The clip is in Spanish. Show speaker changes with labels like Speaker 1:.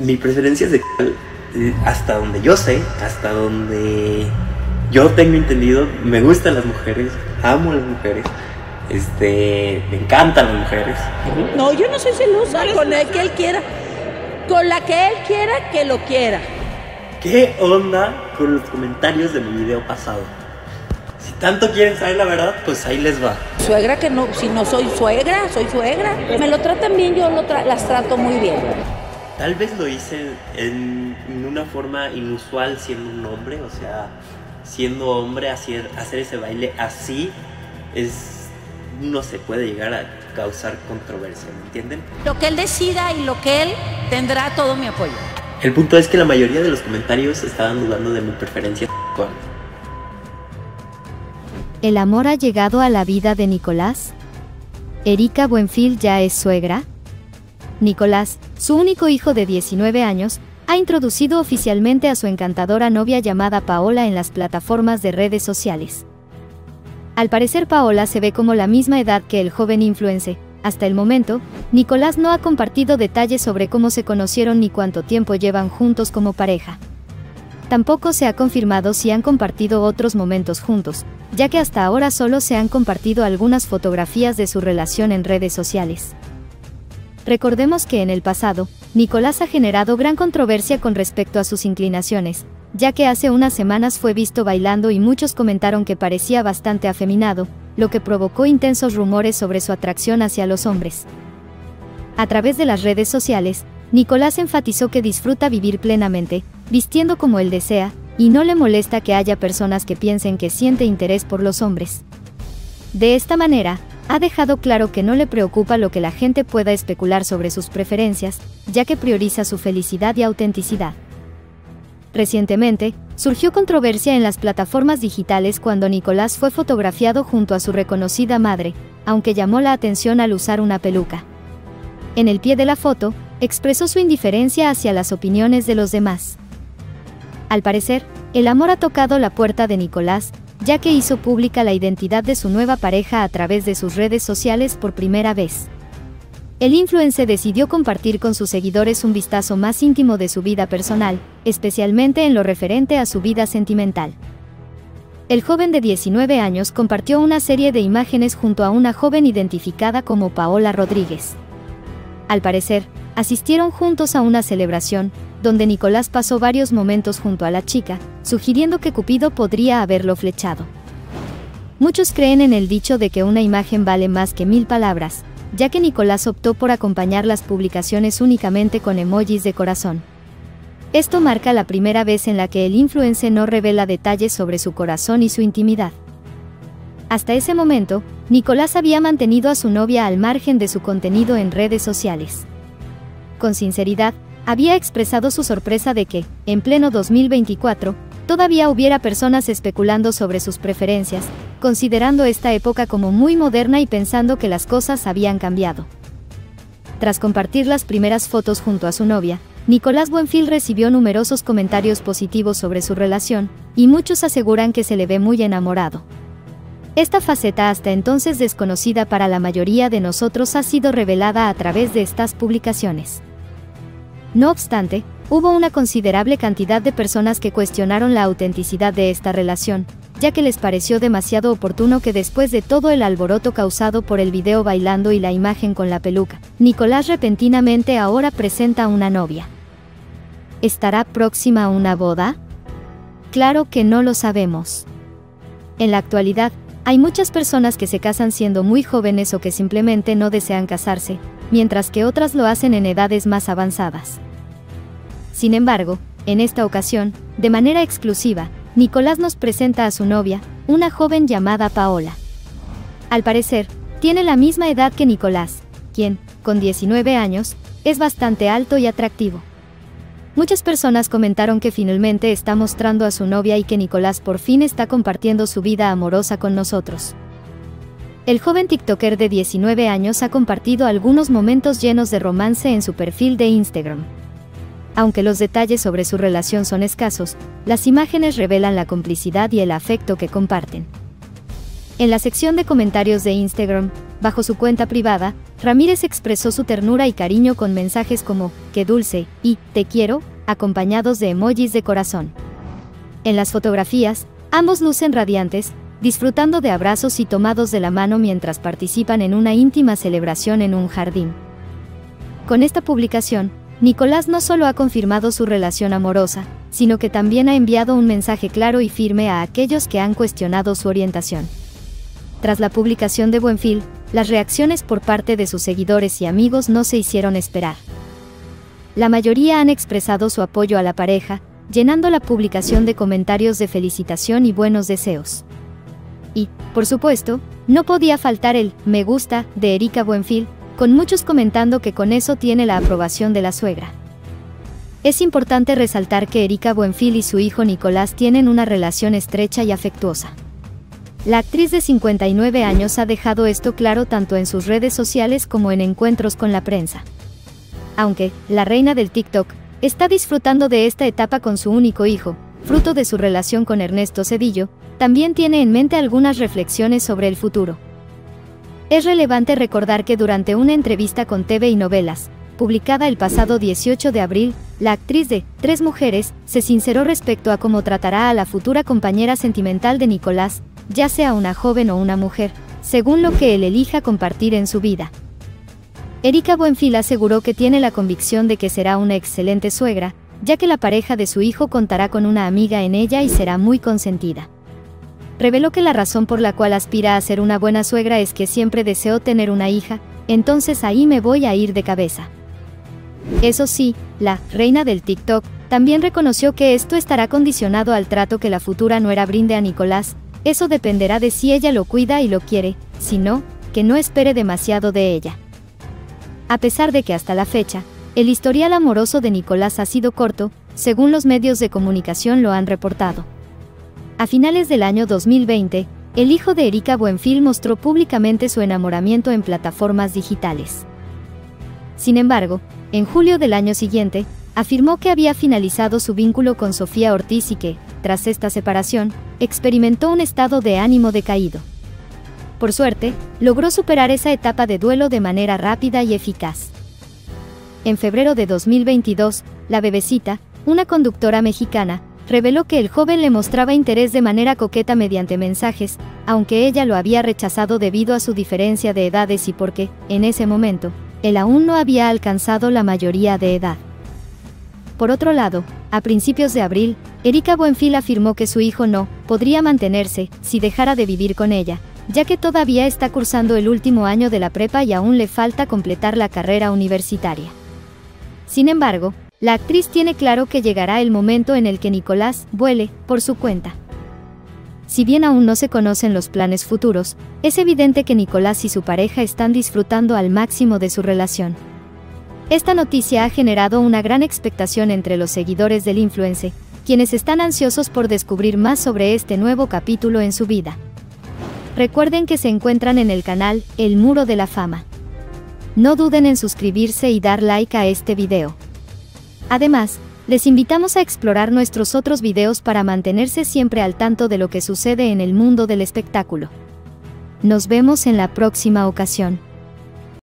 Speaker 1: Mi preferencia sexual, eh, hasta donde yo sé, hasta donde yo tengo entendido, me gustan las mujeres, amo las mujeres. Este, me encantan las mujeres.
Speaker 2: No, yo no soy celosa con el que él quiera. Con la que él quiera, que lo quiera.
Speaker 1: ¿Qué onda con los comentarios de mi video pasado? Si tanto quieren saber la verdad, pues ahí les va.
Speaker 2: Suegra que no, si no soy suegra, soy suegra. Me lo tratan bien, yo lo tra- las trato muy bien.
Speaker 1: Tal vez lo hice en, en una forma inusual siendo un hombre, o sea, siendo hombre, hacer, hacer ese baile así es no se puede llegar a causar controversia, ¿me entienden?
Speaker 2: Lo que él decida y lo que él tendrá todo mi apoyo.
Speaker 1: El punto es que la mayoría de los comentarios estaban dudando de mi preferencia sexual.
Speaker 3: ¿El amor ha llegado a la vida de Nicolás? ¿Erika Buenfil ya es suegra? Nicolás, su único hijo de 19 años, ha introducido oficialmente a su encantadora novia llamada Paola en las plataformas de redes sociales. Al parecer Paola se ve como la misma edad que el joven influencer. Hasta el momento, Nicolás no ha compartido detalles sobre cómo se conocieron ni cuánto tiempo llevan juntos como pareja. Tampoco se ha confirmado si han compartido otros momentos juntos, ya que hasta ahora solo se han compartido algunas fotografías de su relación en redes sociales. Recordemos que en el pasado, Nicolás ha generado gran controversia con respecto a sus inclinaciones, ya que hace unas semanas fue visto bailando y muchos comentaron que parecía bastante afeminado, lo que provocó intensos rumores sobre su atracción hacia los hombres. A través de las redes sociales, Nicolás enfatizó que disfruta vivir plenamente, vistiendo como él desea, y no le molesta que haya personas que piensen que siente interés por los hombres. De esta manera, ha dejado claro que no le preocupa lo que la gente pueda especular sobre sus preferencias, ya que prioriza su felicidad y autenticidad. Recientemente, surgió controversia en las plataformas digitales cuando Nicolás fue fotografiado junto a su reconocida madre, aunque llamó la atención al usar una peluca. En el pie de la foto, expresó su indiferencia hacia las opiniones de los demás. Al parecer, el amor ha tocado la puerta de Nicolás, ya que hizo pública la identidad de su nueva pareja a través de sus redes sociales por primera vez. El influencer decidió compartir con sus seguidores un vistazo más íntimo de su vida personal, especialmente en lo referente a su vida sentimental. El joven de 19 años compartió una serie de imágenes junto a una joven identificada como Paola Rodríguez. Al parecer, asistieron juntos a una celebración, donde Nicolás pasó varios momentos junto a la chica, sugiriendo que Cupido podría haberlo flechado. Muchos creen en el dicho de que una imagen vale más que mil palabras, ya que Nicolás optó por acompañar las publicaciones únicamente con emojis de corazón. Esto marca la primera vez en la que el influencer no revela detalles sobre su corazón y su intimidad. Hasta ese momento, Nicolás había mantenido a su novia al margen de su contenido en redes sociales. Con sinceridad, había expresado su sorpresa de que, en pleno 2024, todavía hubiera personas especulando sobre sus preferencias, considerando esta época como muy moderna y pensando que las cosas habían cambiado. Tras compartir las primeras fotos junto a su novia, Nicolás Buenfil recibió numerosos comentarios positivos sobre su relación, y muchos aseguran que se le ve muy enamorado. Esta faceta hasta entonces desconocida para la mayoría de nosotros ha sido revelada a través de estas publicaciones. No obstante, hubo una considerable cantidad de personas que cuestionaron la autenticidad de esta relación, ya que les pareció demasiado oportuno que después de todo el alboroto causado por el video bailando y la imagen con la peluca, Nicolás repentinamente ahora presenta una novia. ¿Estará próxima a una boda? Claro que no lo sabemos. En la actualidad, hay muchas personas que se casan siendo muy jóvenes o que simplemente no desean casarse, mientras que otras lo hacen en edades más avanzadas. Sin embargo, en esta ocasión, de manera exclusiva, Nicolás nos presenta a su novia, una joven llamada Paola. Al parecer, tiene la misma edad que Nicolás, quien, con 19 años, es bastante alto y atractivo. Muchas personas comentaron que finalmente está mostrando a su novia y que Nicolás por fin está compartiendo su vida amorosa con nosotros. El joven TikToker de 19 años ha compartido algunos momentos llenos de romance en su perfil de Instagram. Aunque los detalles sobre su relación son escasos, las imágenes revelan la complicidad y el afecto que comparten. En la sección de comentarios de Instagram, bajo su cuenta privada, Ramírez expresó su ternura y cariño con mensajes como, qué dulce, y, te quiero, acompañados de emojis de corazón. En las fotografías, ambos lucen radiantes, disfrutando de abrazos y tomados de la mano mientras participan en una íntima celebración en un jardín. Con esta publicación, Nicolás no solo ha confirmado su relación amorosa, sino que también ha enviado un mensaje claro y firme a aquellos que han cuestionado su orientación. Tras la publicación de Buenfil, las reacciones por parte de sus seguidores y amigos no se hicieron esperar. La mayoría han expresado su apoyo a la pareja, llenando la publicación de comentarios de felicitación y buenos deseos. Y, por supuesto, no podía faltar el me gusta de Erika Buenfil, con muchos comentando que con eso tiene la aprobación de la suegra. Es importante resaltar que Erika Buenfil y su hijo Nicolás tienen una relación estrecha y afectuosa. La actriz de 59 años ha dejado esto claro tanto en sus redes sociales como en encuentros con la prensa. Aunque, la reina del TikTok, está disfrutando de esta etapa con su único hijo, fruto de su relación con Ernesto Cedillo, también tiene en mente algunas reflexiones sobre el futuro. Es relevante recordar que durante una entrevista con TV y Novelas, publicada el pasado 18 de abril, la actriz de Tres Mujeres se sinceró respecto a cómo tratará a la futura compañera sentimental de Nicolás, ya sea una joven o una mujer, según lo que él elija compartir en su vida. Erika Buenfil aseguró que tiene la convicción de que será una excelente suegra, ya que la pareja de su hijo contará con una amiga en ella y será muy consentida reveló que la razón por la cual aspira a ser una buena suegra es que siempre deseó tener una hija, entonces ahí me voy a ir de cabeza. Eso sí, la reina del TikTok también reconoció que esto estará condicionado al trato que la futura nuera brinde a Nicolás, eso dependerá de si ella lo cuida y lo quiere, si no, que no espere demasiado de ella. A pesar de que hasta la fecha, el historial amoroso de Nicolás ha sido corto, según los medios de comunicación lo han reportado. A finales del año 2020, el hijo de Erika Buenfil mostró públicamente su enamoramiento en plataformas digitales. Sin embargo, en julio del año siguiente, afirmó que había finalizado su vínculo con Sofía Ortiz y que, tras esta separación, experimentó un estado de ánimo decaído. Por suerte, logró superar esa etapa de duelo de manera rápida y eficaz. En febrero de 2022, la bebecita, una conductora mexicana, reveló que el joven le mostraba interés de manera coqueta mediante mensajes, aunque ella lo había rechazado debido a su diferencia de edades y porque, en ese momento, él aún no había alcanzado la mayoría de edad. Por otro lado, a principios de abril, Erika Buenfil afirmó que su hijo no podría mantenerse si dejara de vivir con ella, ya que todavía está cursando el último año de la prepa y aún le falta completar la carrera universitaria. Sin embargo, la actriz tiene claro que llegará el momento en el que Nicolás vuele por su cuenta. Si bien aún no se conocen los planes futuros, es evidente que Nicolás y su pareja están disfrutando al máximo de su relación. Esta noticia ha generado una gran expectación entre los seguidores del influencer, quienes están ansiosos por descubrir más sobre este nuevo capítulo en su vida. Recuerden que se encuentran en el canal El Muro de la Fama. No duden en suscribirse y dar like a este video. Además, les invitamos a explorar nuestros otros videos para mantenerse siempre al tanto de lo que sucede en el mundo del espectáculo. Nos vemos en la próxima ocasión.